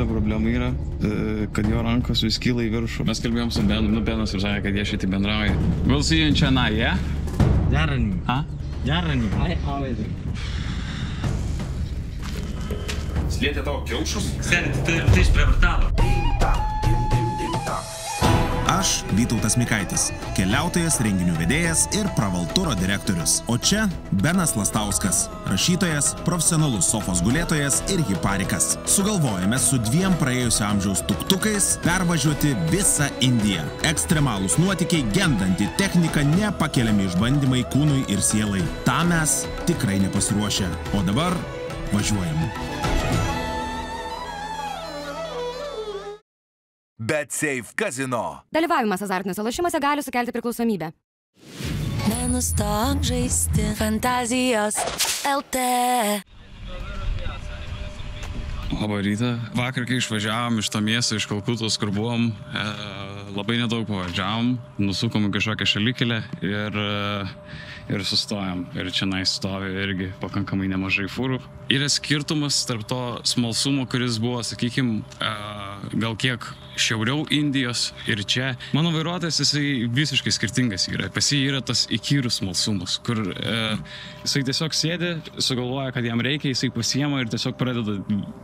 didelė problema yra, e, kad jo rankos vis kyla į viršų. Mes kalbėjom su Benu, nu Benas ir sakė, kad jie šitai bendrauja. We'll see you in Chennai, yeah? Yarani. Huh? Yarani. I always. Slėtė tavo kiaušus? Sėdi, tai, tai išprievartavo. Aš Vytautas Mikaitis, keliautojas, renginių vedėjas ir Pravalturo direktorius. O čia Benas Lastauskas, rašytojas, profesionalus sofos gulėtojas ir hiparikas. Sugalvojame su dviem praėjusio amžiaus tuktukais pervažiuoti visą Indiją. Ekstremalūs nuotykiai, gendanti technika, nepakeliami išbandymai kūnui ir sielai. Tam mes tikrai nepasiruošę. O dabar važiuojam. Bet Safe Casino. Dalyvavimas azartiniuose lošimuose gali sukelti priklausomybę. Nenustok žaisti fantazijos LT. Labą rytą. Vakar, kai išvažiavom iš to miesto, iš Kalkutos, kur buvom, e, labai nedaug pavažiavom, nusukom į kažkokią šalikelę ir, e, ir sustojom. Ir čia nais stovi irgi pakankamai nemažai fūrų. Yra skirtumas tarp to smalsumo, kuris buvo, sakykime, gal kiek šiauriau Indijos ir čia. Mano vairuotojas, jisai visiškai skirtingas yra. Pas jį yra tas įkyrus smalsumas, kur e, jisai tiesiog sėdi, sugalvoja, kad jam reikia, jisai pasiema ir tiesiog pradeda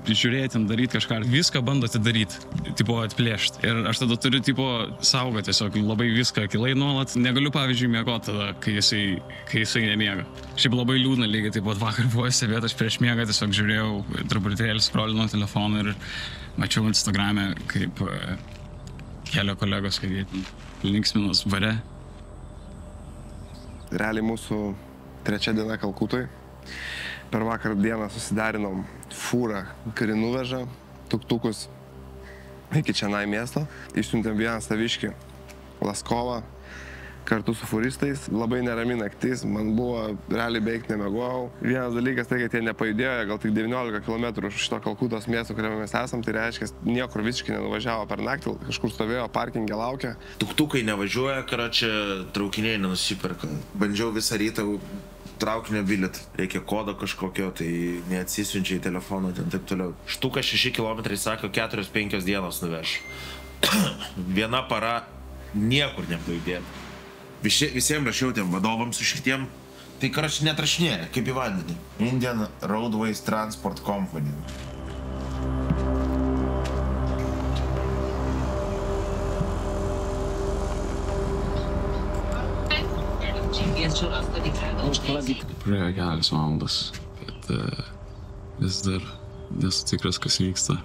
žiūrėti, daryti kažką, viską bando atidaryti, tipo atplėšti. Ir aš tada turiu, tipo, saugoti tiesiog labai viską akilai nuolat. Negaliu, pavyzdžiui, miegoti tada, kai jisai, kai jisai nemiega. Šiaip labai liūdna, lygiai taip pat vakar buvo stebėti, aš prieš miegą tiesiog žiūrėjau, truputėlį scrollinau telefoną ir mačiau Instagram'e, kaip e, kelio kolegos, kad jie linksminos bare. realiai mūsų trečia diena Kalkutui. Per vakar dieną susidarinom fūrą, kuri nuveža tuktukus iki Čenai miesto. Išsiuntėm vieną saviškį Laskovą kartu su furistais. Labai nerami naktis, man buvo realiai beveik nemegojau. Vienas dalykas tai, kad jie nepajudėjo, gal tik 19 km už šito Kalkutos miesto, kuriame mes esam, tai reiškia, niekur visiškai nenuvažiavo per naktį, kažkur stovėjo parkingė laukia. Tuktukai nevažiuoja, karočią traukiniai nenusiperka. Bandžiau visą rytą traukinio bilietą. Reikia kodo kažkokio, tai neatsisiunčia į telefoną ten taip toliau. Štuka 6 km, sako, 4-5 dienos nuveš. Viena para niekur nepajudėti. Visi, visiems rašiau tiem vadovams iš kitiem. Tai karoči netrašinėja, kaip į vandenį. Indian Roadways Transport Company. Praėjo kelias valandas, bet e, vis dar nesu tikras, kas vyksta.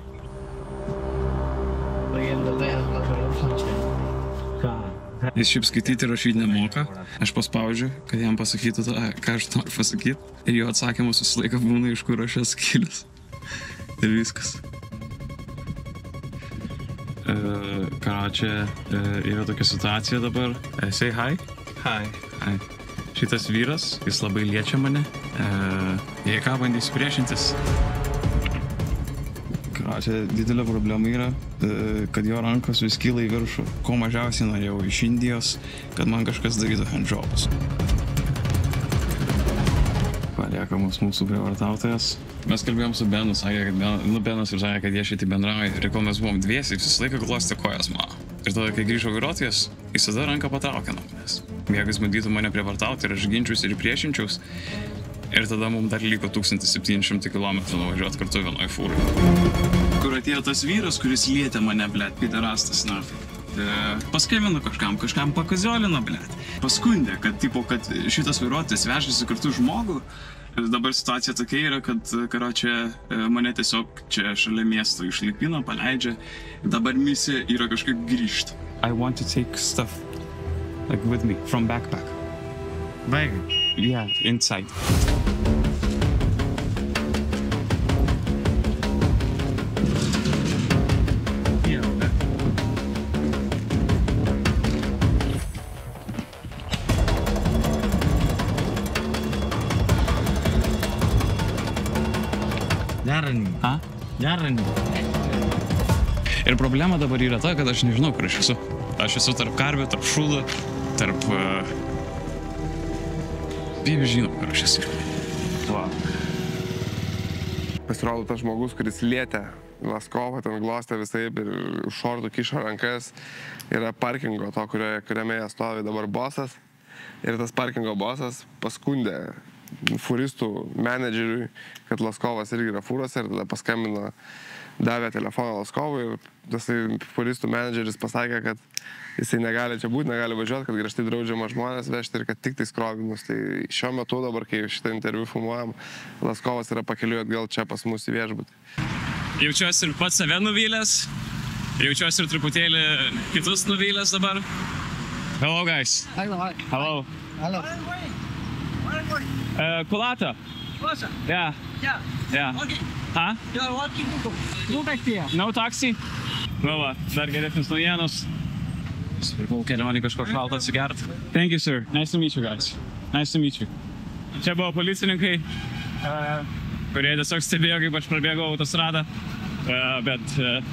Jis šiaip skaityti ir rašyti nemoka. Aš paspaudžiu, kad jam pasakytų tą, ką aš noriu pasakyti. Ir jo atsakymas visą laiką būna, iš kur aš esu kilęs. Ir viskas. E, ką čia e, yra tokia situacija dabar. E, say hi. Hi. Hi. Šitas vyras, jis labai liečia mane. E, jei ką bandys priešintis. Ką čia didelė problema yra, e, kad jo rankos vis kyla į viršų. Ko mažiausiai norėjau iš Indijos, kad man kažkas darytų handjobus. Paliekamas mūsų prievartautojas. Mes kalbėjom su Benu, sakė, kad ben, nu, Benas ir sakė, kad jie šitai bendrauja. Ir kol mes buvom dviesi, jis visą laiką glostė kojas mano. Ir tada, kai grįžo vairuotojas, jis tada ranką patraukė nuo manęs. Jeigu jis bandytų mane prievartauti ir aš ginčiausi ir priešinčiaus, ir tada mums dar liko 1700 km nuvažiuoti kartu vienoje fūroje. Atėjo tas vyras, kuris lietė mane, blėt, piderastas, na. Paskambino kažkam, kažkam pakaziolino, blėt. Paskundė, kad, tipo, kad šitas vairuotojas vežasi kartu žmogų. Ir dabar situacija tokia yra, kad, karo čia mane tiesiog čia šalia miesto išlipino, paleidžia. Dabar misija yra kažkaip grįžti. I want to take stuff like with me from backpack. Bag. Yeah, inside. Problema dabar yra ta, kad aš nežinau, kur aš esu. Aš esu tarp karvių, tarp šūdų, tarp... Uh... Dieve žino, kur aš esu. Pasirodo, tas žmogus, kuris lietė Laskovą ten glostė visai ir šortų kišo rankas. Yra parkingo to, kurioje, kuriame jie stovi dabar bosas. Ir tas parkingo bosas paskundė furistų menedžeriui, kad Laskovas irgi yra fūrose ir tada paskambino, davė telefoną Laskovui ir tas furistų menedžeris pasakė, kad jisai negali čia būti, negali važiuoti, kad griežtai draudžiama žmonės vežti ir kad tik tais krovinus. Tai šiuo metu dabar, kai šitą interviu filmuojam, Laskovas yra pakeliu atgal čia pas mus į viešbutį. Jaučiuosi ir pats save nuvylęs, jaučiuosi ir truputėlį kitus nuvylęs dabar. Hello, guys. Hello. Hello. Hello. Uh, Kulata. Plaza. Yeah. Yeah. Yeah. Okay. Huh? You are walking to no here. No taxi? Va, va, dar geresnis naujienos. Nusipirkau kelionį kažko šaltą atsigert. Thank you, sir. Nice to meet you guys. Nice to meet you. Čia buvo policininkai, uh, kurie tiesiog stebėjo, kaip aš prabėgau autostradą. Uh, bet, uh,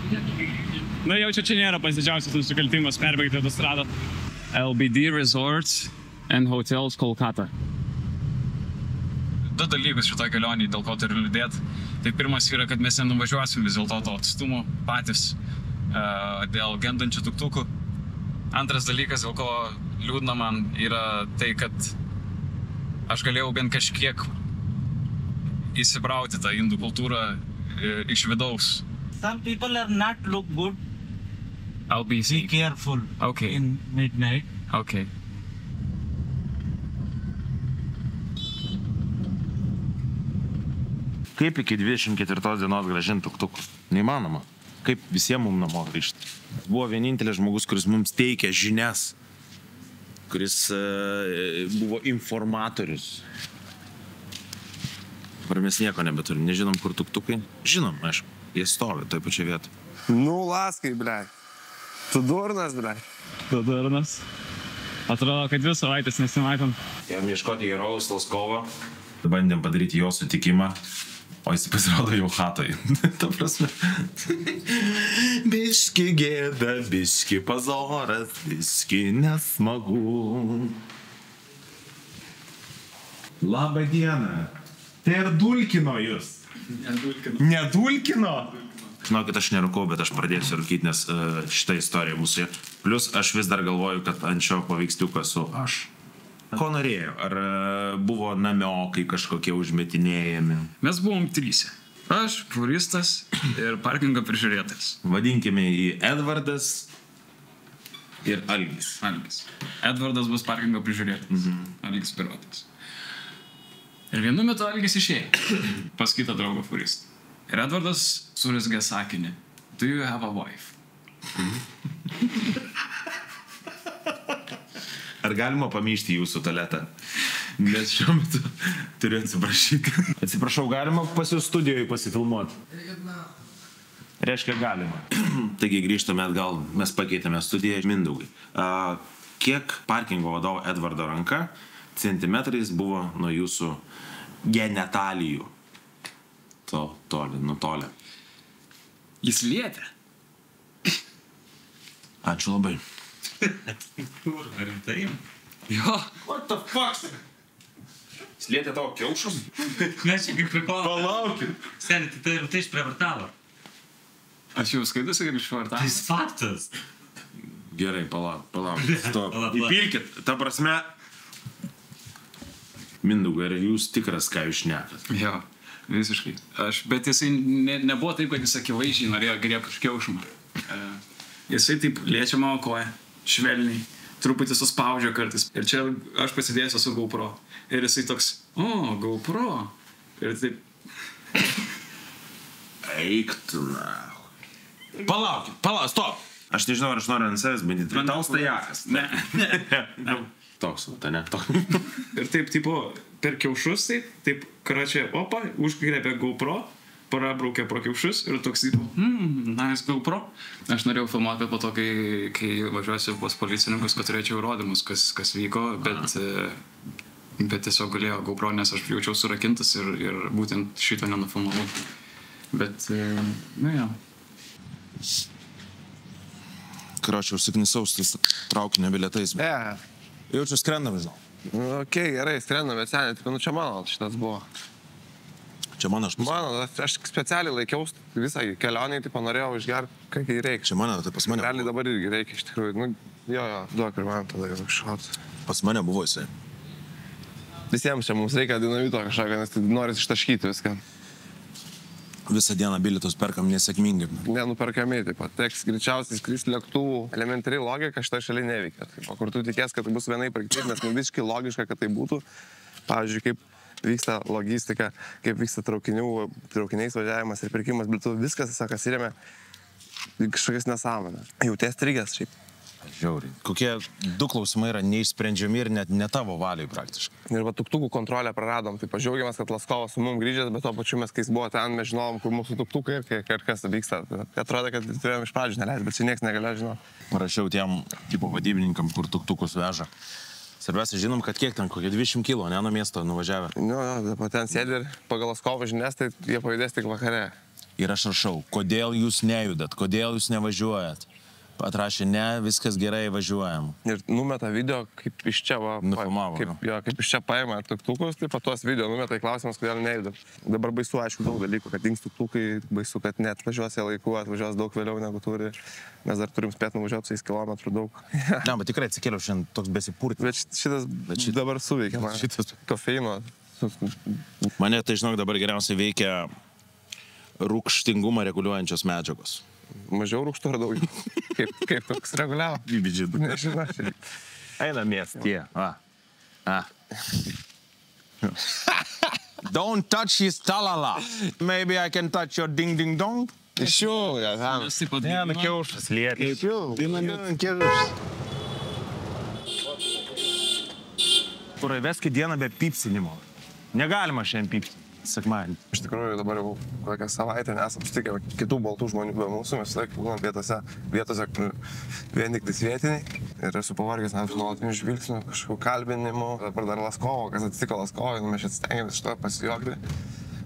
na jau čia čia nėra pats didžiausias nusikaltimas perbėgti autostradą. LBD Resorts and Hotels Kolkata. Du dalykus šitą kelionį, dėl ko turiu liūdėti. Tai pirmas yra, kad mes nenuvažiuosim vis dėlto to atstumo patys uh, dėl gendančių tuktukų. Antras dalykas, dėl ko liūdna man, yra tai, kad aš galėjau bent kažkiek įsibrauti tą indų kultūrą e, iš vidaus. Some people are not look good. LBC. Be careful Okay. in midnight. Okay. Kaip iki 24 dienos gražinti tuktukus? Neįmanoma. Kaip visiems mums namo grįžti? Buvo vienintelis žmogus, kuris mums teikė žinias, kuris e, buvo informatorius. Dabar mes nieko nebeturim, nežinom, kur tuktukai. Žinom, aišku, jie stovi toje pačioje vietoje. Nu, laskai, ble. Tu durnas, ble. Durnas. Atrodo, kad dvi savaitės nesimatom. Jam ieškoti gerojaus Laskovo. Bandėm padaryti jo sutikimą, o jis pasirodo jau hatoj. Ta prasme. biški gėda, biški pazoras, biški nesmagu. Labą dieną. Tai ir dulkino jūs. Nedulkino. Nedulkino? Žinokit, aš nerūkau, bet aš pradėsiu rūkyti, nes uh, šitą istoriją mūsų. Plus, aš vis dar galvoju, kad ant šio paveiksliuko esu aš. Ko norėjau? Ar e, buvo namiokai kažkokie užmetinėjami? Mes buvom trys. Aš, furistas ir parkingo prižiūrėtojas. Vadinkime į Edvardas ir Algis. Algis. Edvardas bus parkingo prižiūrėtojas. Mhm. Algis pilotas. Ir vienu metu Algis išėjo pas kitą draugą furistą. Ir Edvardas surizgė sakinį. Do you have a wife? Ar galima pamyšti jūsų tualetą? Nes šiuo metu turiu atsiprašyti. Atsiprašau, galima pas jūs studijoje pasifilmuoti? Reiškia, galima. Taigi grįžtame atgal, mes pakeitėme studiją Mindaugai. A, kiek parkingo vadovo Edvardo ranka centimetrais buvo nuo jūsų genetalijų? To toli, nutolę. Jis lietė. Ačiū labai. Kur, rimtai? Jo. What the fuck? Slėtė tavo kiaušus? Mes čia kaip prikolas. Palaukit. Seniai, tai tai rimtai išprievartavo. Aš jau skaitusi, kad išvartau. Tai faktas. Gerai, palauk, palauk. Stop. Įpilkit. Ta prasme. Mindaugai, ar jūs tikras, ką jūs šnekat? Jo, visiškai. Aš, bet jisai ne, nebuvo taip, kad jis akivaizdžiai norėjo griebti už kiaušimą. E, jisai taip liečia mano koją, švelniai, truputį suspaudžia kartais. Ir čia aš pasidėjęs su GoPro. Ir jisai toks, o, GoPro. Ir taip, Eik tu, na. Palaukit, palauk, stop. Aš nežinau, ar aš noriu ant savęs bandyti. Bet tau stajakas. ne, ne. ne. Toks, va, ne, toks. Ir taip, tipo, per kiaušus, taip, taip, karačia, opa, užgriebė GoPro, prabraukė pro kiaušus ir toks, hmm, nice GoPro. Aš norėjau filmuoti, bet po to, kai, kai važiuosiu pas policininkus, kad turėčiau įrodymus, kas, kas vyko, bet, e, bet tiesiog galėjo GoPro, nes aš jaučiau surakintas ir, ir būtent šito nenufilmavau. Bet, e, na jo. Karočią užsiknisau su tais traukinio bilietais. Ne. Jaučiu skrendam, žinau. Nu, ok, gerai, skrendam, bet seniai, tik nu čia mano šitas buvo. Čia mano aš. Mano, aš- specialiai laikiausi visą kelionę, tai panorėjau išgerti, kai reikia. Čia mano, tai pas mane. Realiai dabar irgi reikia iš tikrųjų. Nu, jo, jo, duok ir man tada jau šaut. Pas mane buvo jisai. Visiems čia mums reikia dinamito kažkokio, nes tai noris ištaškyti viską. Visą dieną bilietus perkam nesėkmingai. Nenuperkami, taip pat. Teks greičiausiai skristi lėktuvų. Elementari logika šitą šalia neveikia. O kur tu tikės, kad tai bus vienai kitaip, nes nu visiškai logiška, kad tai būtų. Pavyzdžiui, kaip vyksta logistika, kaip vyksta traukinių, traukiniais važiavimas ir pirkimas, bet viskas, tiesiog, įrėmė kažkokias nesąmonės. Jauties trigės šiaip. Žiauriai. Kokie du klausimai yra neišsprendžiami ir net ne tavo valiai praktiškai. Ir va tuktukų kontrolę praradom, tai pažiaugiamės, kad Laskovas su mum grįžęs, bet to pačiu mes, kai jis buvo ten, mes žinojom, kur mūsų tuktukai ir, ir kas vyksta. Tai Atrodo, kad turėjom iš pradžių neleisti, bet čia niekas negalėjo žinoti. Rašiau tiem tipo vadybininkam, kur tuktukus veža. Svarbiausia, žinom, kad kiek ten, kokie 20 km, ne nuo miesto nuvažiavę. Nu, dabar ten sėdi ir pagal Laskovo žinias, tai jie pajudės tik vakare. Ir aš rašau, kodėl jūs nejudat, kodėl jūs nevažiuojat. Atrašė, ne, viskas gerai, važiuojam. Ir numeta video, kaip iš čia va. Nufilmavo, Kaip, jo, kaip iš čia paima tuktukus, tai po tuos video numeta į klausimus, kodėl nejuda. Dabar baisu, aišku, daug dalykų, kad dings tuktukai, baisu, kad net važiuos jie laiku, atvažiuos daug vėliau negu turi. Mes dar turim spėti nuvažiuoti 6 km daug. Ne, bet tikrai atsikėliau šiandien toks besipurtis. Bet šit- šitas Bet šit- dabar suveikia man. Šitas- Kofeino. Mane tai, žinok, dabar geriausiai veikia rūkštingumą reguliuojančios medžiagos. Mažiau rūkštų ar daugiau? Kaip, kaip toks reguliavo? Bibidžit. Nežinau. Eina miestie. Va. A. Don't touch his talala. Maybe I can touch your ding ding dong. Mes taip pat Ne, dainuojam. kiaušas lieka. Kaip jau? Kurai veskit dieną be pypsinimo. Negalima šiandien pypsinti. Sekmadienį. Iš tikrųjų dabar jau kokią savaitę nesam sutikę kitų baltų žmonių be mūsų, mes laik būnam vietose, vietose, kur vien tik tais vietiniai. Ir esu pavargęs net nuolatinių žvilgsnių, kažkokių kalbinimų. Dabar dar Laskovo, kas atsitiko Laskovo, nu, mes čia stengiamės iš to pasijuokti,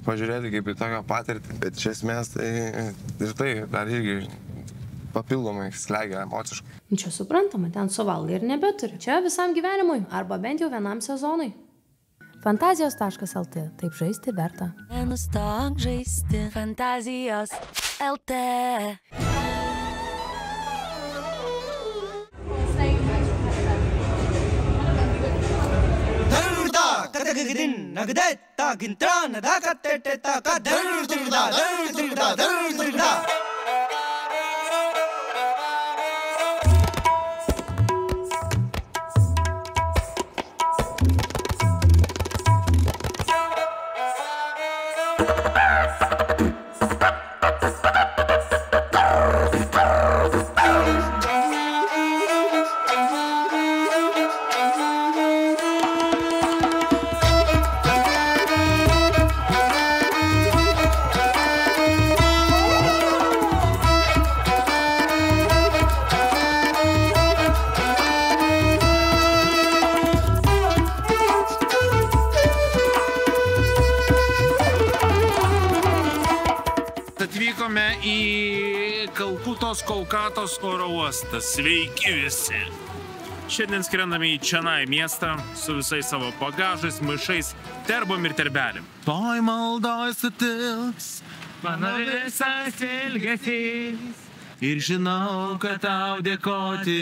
pažiūrėti kaip į tokią patirtį. Bet iš esmės tai ir tai dar irgi papildomai slegia emociškai. Čia suprantama, ten suvalgai ir nebeturi. Čia visam gyvenimui arba bent jau vienam sezonui. Fantazijos.lt. Taip žaisti verta. Nenustok žaisti fantazijos LT. Atvykome į Kalkutos Kolkatos oro uostą. Sveiki visi. Šiandien skrendame į Čenai miestą su visais savo bagažais, maišais, terbom ir terbelim. Toj maldoj sutilps. Mano visas ilgesys. Ir žinau, kad tau dėkoti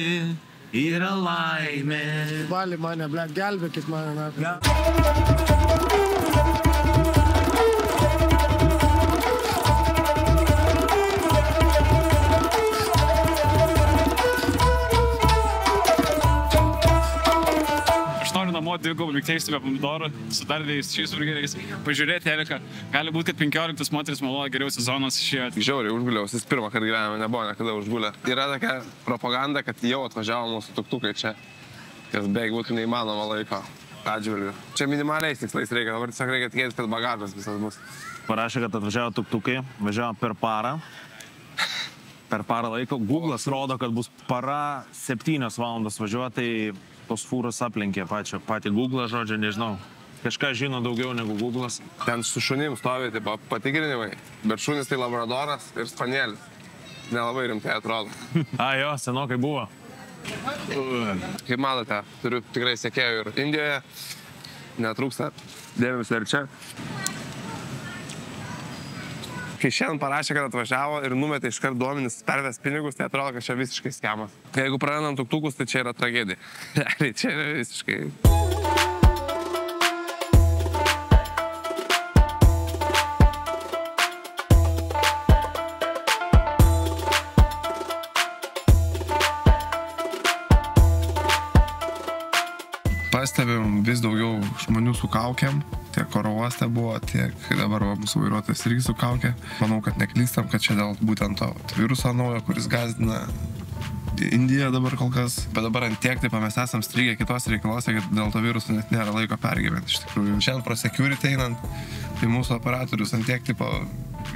yra laimė. Bali mane, ble, gelbėkit mane. Na. Aš namo dvigubą bigteistį be pomidorų, su dar dviejais cheeseburgeriais, pažiūrėti Eriką. Gali būti, kad 15 moteris meluoja geriau sezonas išėjo. Žiauriai užguliaus, jis pirmą kartą gyvenime nebuvo niekada užgulę. Yra tokia propaganda, kad jau atvažiavo mūsų tuktukai čia, kas beveik būtų neįmanoma laiko atžvilgiu. Čia minimaliais tikslais reikia, dabar tiesiog reikia tikėtis, kad bagažas visas bus. Parašė, kad atvažiavo tuktukai, važiavo per parą. Per parą laiko. Google'as rodo, kad bus para 7 valandas važiuoti, tai tos fūros aplenkė pačią, patį Google'ą, žodžiu, nežinau. Kažką žino daugiau negu Google'as. Ten su šunim stovi tipo, patikrinimai, bet šunis tai labradoras ir spanielis. Nelabai rimtai atrodo. A, jo, senokai buvo. Kaip matote, turiu tikrai sekėjų ir Indijoje. Netrūksta dėmesio ir čia. Kai šiandien parašė, kad atvažiavo ir numetė iškart duomenis, perves pinigus, tai atrodo, kad čia visiškai schemas. Jeigu prarandam tuktukus, tai čia yra tragedija. Realiai, čia yra visiškai... Pastebim vis daugiau žmonių su kaukiam, tiek oro uoste buvo, tiek dabar va, mūsų vairuotojas irgi su kaukė. Manau, kad neklystam, kad čia dėl būtent to viruso naujo, kuris gazdina Indiją dabar kol kas, bet dabar ant tiek, taip mes esam strigę kitos reikaluose, kad dėl to viruso net nėra laiko pergyventi. Iš tikrųjų, šiandien pro security einant, tai mūsų operatorius ant tiek tipo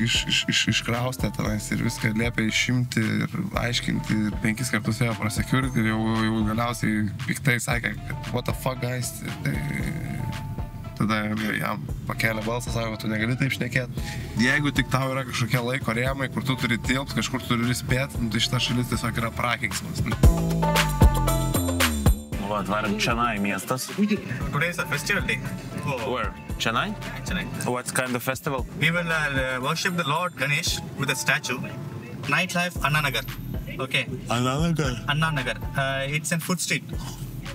iš, iš, iš, iškraustė tenais ir viską liepia išimti ir aiškinti. Ir penkis kartus ėjo pro security ir jau, jau galiausiai piktai sakė, kad what the fuck guys. Tai, tada jam pakelia balsą, sako, tu negali taip šnekėti. Jeigu tik tau yra kažkokie laiko rėmai, kur tu turi tilpti, kažkur turi spėti, nu, tai šita šalis tiesiog yra prakeiksmas. Va, atvarėm Čenai miestas. Today is a festival day. Where? Chennai? Chennai. What kind of festival? We will uh, worship the Lord Ganesh with a statue. Nightlife Annanagar. Okay. Annanagar. Annanagar. Uh, it's in Foot Street.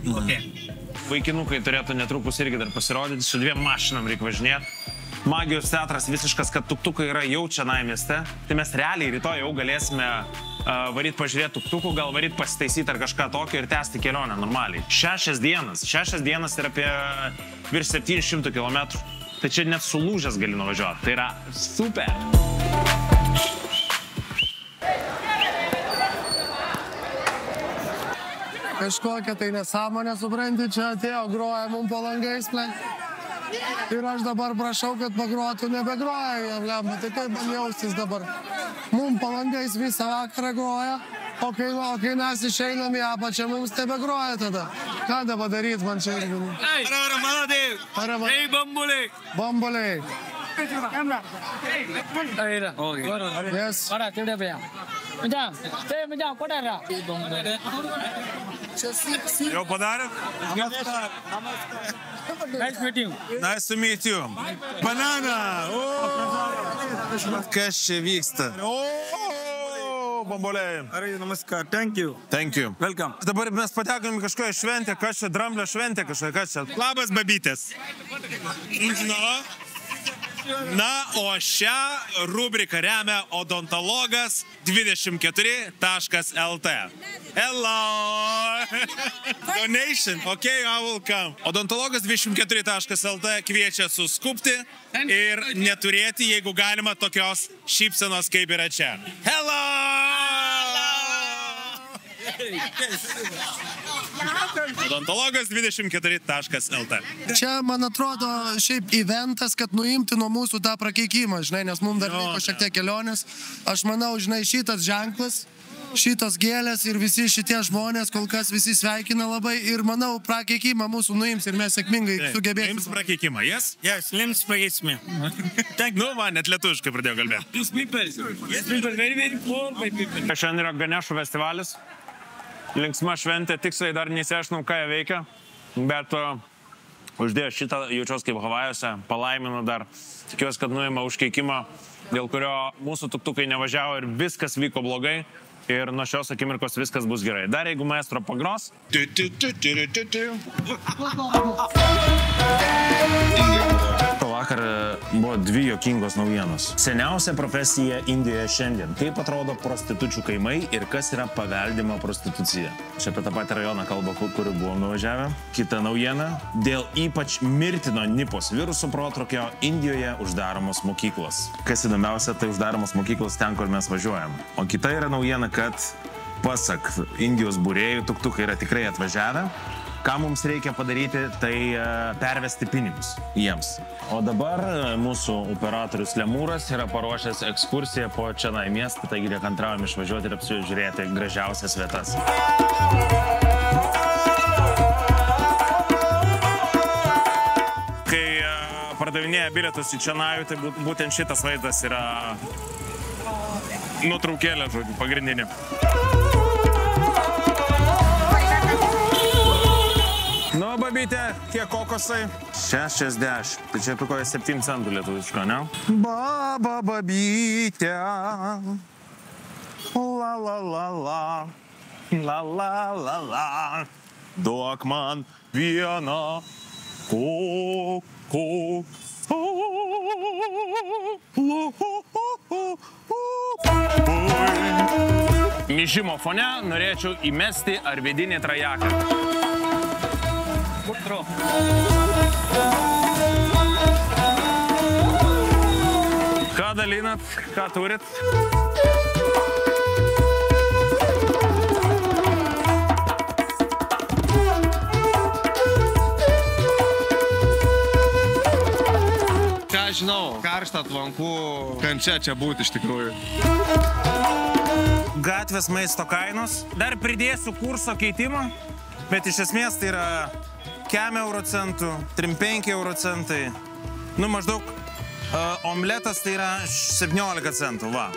Okay. Vaikinukai turėtų netrukus irgi dar pasirodyti, su dviem mašinam reikia važinėti. Magijos teatras visiškas, kad tuktukai yra jau čia mieste. Tai mes realiai rytoj jau galėsime uh, varyti pažiūrėti tuktukų, gal varyti pasitaisyti ar kažką tokio ir tęsti kelionę normaliai. Šešias dienas. Šešias dienas yra apie virš 700 km. Tai čia net sulūžęs gali nuvažiuoti. Tai yra super. Kažkokia tai nesąmonė, supranti, čia atėjo, groja mum po langais, ble. Ir aš dabar prašau, kad pagrotų, nebegroja jam lemba, tai kaip man jaustis dabar. Mum po langais visą vakarą groja, o kai, o kai mes išeinam į apačią, mums nebegroja tada. Ką dabar daryti man čia irgi? Hey, Bambule. Bamboliai. Yes. Ora, tiude bhaiya. Mujam, te mujam kodara. Jau padarė? Nice meeting you. Nice to meet you. Banana. O, kas čia vyksta? O, bambolėjai. Arai, namaskar. Thank you. Thank you. Welcome. Dabar mes patekom į kažkokią šventę, kas čia dramblio šventė kažkokia, kas čia. Labas, babytės. Na. Na, o šią rubriką remia odontologas 24.lt. Hello. Donation. Ok, I will come. Odontologas 24.lt kviečia suskupti ir neturėti, jeigu galima, tokios šypsenos kaip yra čia. Hello. Odontologas 24.lt. Čia, man atrodo, šiaip eventas, kad nuimti nuo mūsų tą prakeikimą, žinai, nes mums dar liko šiek tiek kelionės. Aš manau, žinai, šitas ženklas, šitos gėlės ir visi šitie žmonės kol kas visi sveikina labai ir manau, prakeikimą mūsų nuims ir mes sėkmingai sugebėsime. Jums prakeikimą, jas? Yes, limbs prakeikimą. Nu, man net lietuviškai pradėjo kalbėti. These people, these people, very, very poor my people. Šiandien yra Ganešų festivalis. Linksma šventė, tiksliai dar nesiaiškinau, ką jie veikia, bet uh, uždėjo šitą, jaučiuosi kaip Havajuose, palaiminu dar, tikiuosi, kad nuima užkeikimą, dėl kurio mūsų tuktukai nevažiavo ir viskas vyko blogai. Ir nuo šios akimirkos viskas bus gerai. Dar jeigu maestro pagros. Vakar buvo dvi jokingos naujienos. Seniausia profesija Indijoje šiandien. Kaip atrodo prostitučių kaimai ir kas yra paveldima prostitucija. Čia apie tą patį rajoną kalba, kur, kur buvom nuvažiavę. Kita naujiena. Dėl ypač mirtino nipos viruso protrukio Indijoje uždaromos mokyklos. Kas įdomiausia, tai uždaromos mokyklos ten, kur mes važiuojam. O kita yra naujiena, kad pasak Indijos būrėjų, tuktukai yra tikrai atvažiavę. Ką mums reikia padaryti, tai e, pervesti pinigus jiems. O dabar e, mūsų operatorius Lemūras yra paruošęs ekskursiją po Čenai miestą, taigi nekantraujam išvažiuoti ir apsižiūrėti gražiausias vietas. Kai e, pardavinėja bilietus į Čenajų, tai būt- būtent šitas vaizdas yra nutraukėlė, žodžiu, pagrindinė. Babyti, kiek kokosai? 60. Tai čia apie kokią 7 centų lietuviško, ne? Baba babytė. La la la la. La la la la. Duok man vieną kokosą. Myžimo fone norėčiau įmesti ar vidinį trajeką. Ką dalinat, ką turit? Ką žinau, karštą tvankų kančia čia būti iš tikrųjų. Gatvės maisto kainos. Dar pridėsiu kurso keitimą, bet iš esmės tai yra kem euro centų, 3-5 euro centai. Nu, maždaug uh, omletas tai yra 17 centų, va.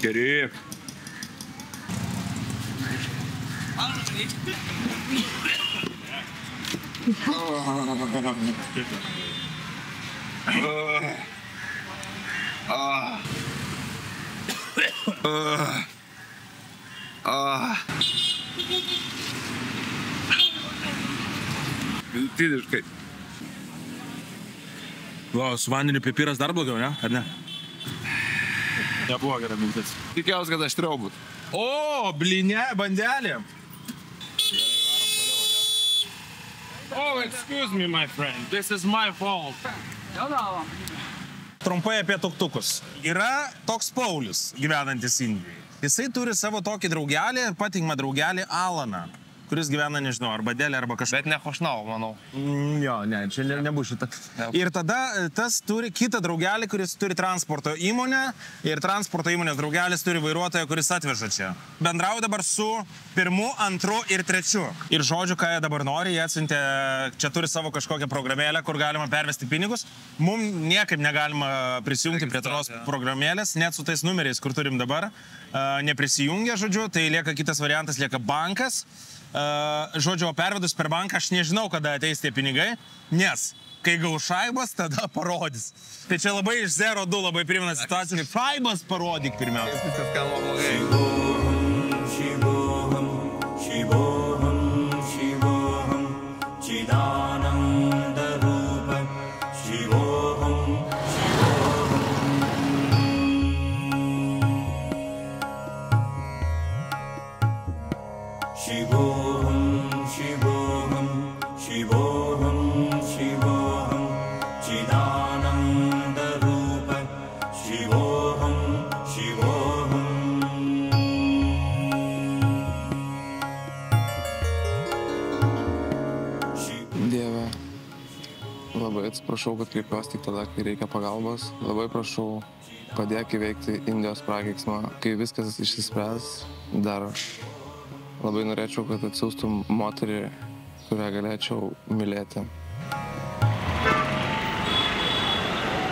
Geri. Vidutiniškai. Va, su vandeniu pipiras dar blogiau, ne? Ar ne? Nebuvo gera mintis. Tikėjausi, kad aštriau bus. O, blinė, bandelė. Oh, excuse me, my friend. This is my fault. Trumpai apie tuktukus. Yra toks Paulius, gyvenantis Indijoje. Jisai turi savo tokį draugelį, patikimą draugelį Alaną, kuris gyvena, nežinau, arba dėlė, arba kažkas. Bet ne hošnau, manau. Mm, jo, ne, čia ne, nebus šita. Ir tada e, tas turi kitą draugelį, kuris turi transporto įmonę ir transporto įmonės draugelis turi vairuotoją, kuris atveža čia. Bendrauju dabar su pirmu, antru ir trečiu. Ir žodžiu, ką jie dabar nori, jie atsintė, čia turi savo kažkokią programėlę, kur galima pervesti pinigus. Mums niekaip negalima prisijungti prie tos programėlės, net su tais numeriais, kur turim dabar. Uh, neprisijungia, žodžiu, tai lieka kitas variantas, lieka bankas. Uh, žodžiu, o pervedus per banką aš nežinau, kada ateis tie pinigai, nes kai gaus šaibas, tada parodys. Tai čia labai iš 0-2 labai primena situaciją. Šaibas parodyk pirmiausia. Viskas kalba blogai. Kreipiuosi tik tada, kai reikia pagalbos. Labai prašau, padėk įveikti Indijos prakeiksmą. Kai viskas išsispręs, dar labai norėčiau, kad atsiųstum moterį, kurią galėčiau mylėti.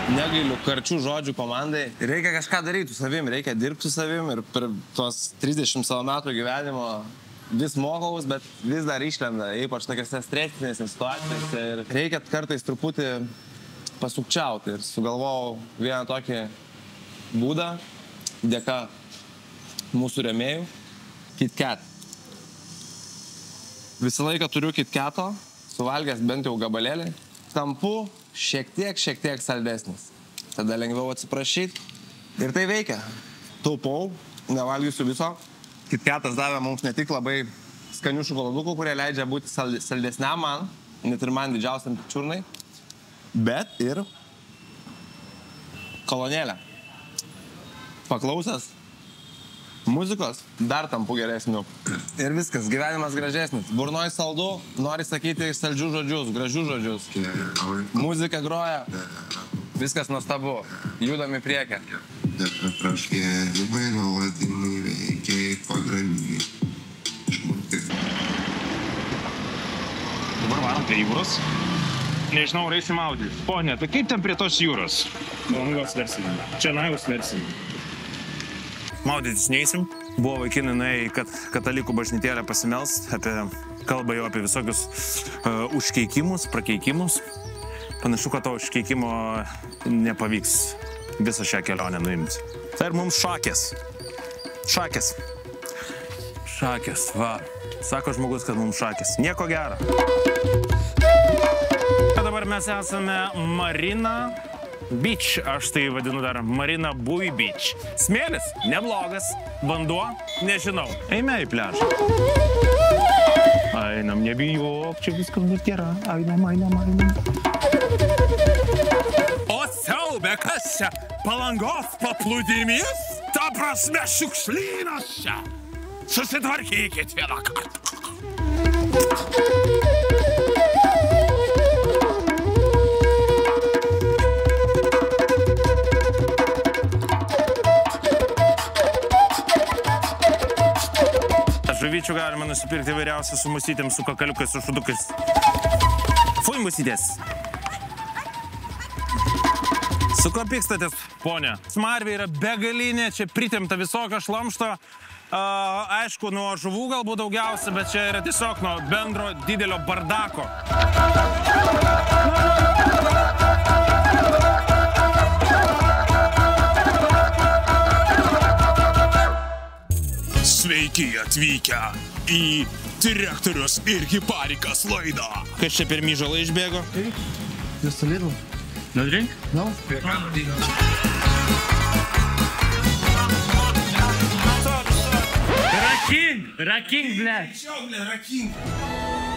Negailiu karčių žodžių komandai. Reikia kažką daryti su savim, reikia dirbti su savim ir per tuos 30 savo metų gyvenimo vis mokaus, bet vis dar išlenda, ypač tokiose stresinėse situacijose. Ir reikia kartais truputį pasukčiauti ir sugalvojau vieną tokį būdą dėka mūsų remėjų. KitKat. Visą laiką turiu KitKato, suvalgęs bent jau gabalėlį, tampu šiek tiek, šiek tiek saldesnis. Tada lengviau atsiprašyti. Ir tai veikia. Taupau, nevalgysiu viso. KitKatas davė mums ne tik labai skanių šokoladukų, kurie leidžia būti sal- saldesniam man, net ir man didžiausiam čiurnai, bet ir kolonėlę. Paklausęs muzikos, dar tampu geresniu. Ir viskas, gyvenimas gražesnis. Burnoj saldu, nori sakyti saldžių žodžius, gražių žodžius. Muzika groja, viskas nuostabu, judam į priekį. Praškėlimai nuolatiniai veikiai pagrindiniai. Dabar varom prie jūros. Nežinau, reisim maudyti. Pone, tai kaip ten prie tos jūros? Palangos versija. Čia naivus versija. Maudytis neįsim. Buvo vaikinai nuėję į kat katalikų bažnytėlę pasimels, apie, kalba jau apie visokius uh, užkeikimus, prakeikimus. Panašu, kad to užkeikimo nepavyks visą šią kelionę nuimti. Tai ir mums šakės. Šakės. Šakės, va. Sako žmogus, kad mums šakės. Nieko gero. Mes esame Marina Beach, aš tai vadinu dar Marina Bui Beach. Smėlis neblogas, vanduo nežinau. Eime į pležą. Einam, nebijok, čia viskas bus gera. Einam, einam, einam. O siaubė, kas čia? Palangos paplūdimys? Ta prasme šiukšlynas čia. Susitvarkykit vieną kartą. Žuvyčių galima nusipirkti įvairiausių su musytėm, su kakaliukais, su šudukais. Fui musytės. Su kuo pikstatės, ponė? Smarvė yra begalinė, čia pritemta visokio šlamšto. Aišku, nuo žuvų galbūt daugiausia, bet čia yra tiesiog nuo bendro didelio bardako. Sveiki atvykę į direktorius irgi pareikas laidą. Kas čia per myžalą išbėgo? Jūs su Lidl? No drink? No. Raking, raking, ble. Raking.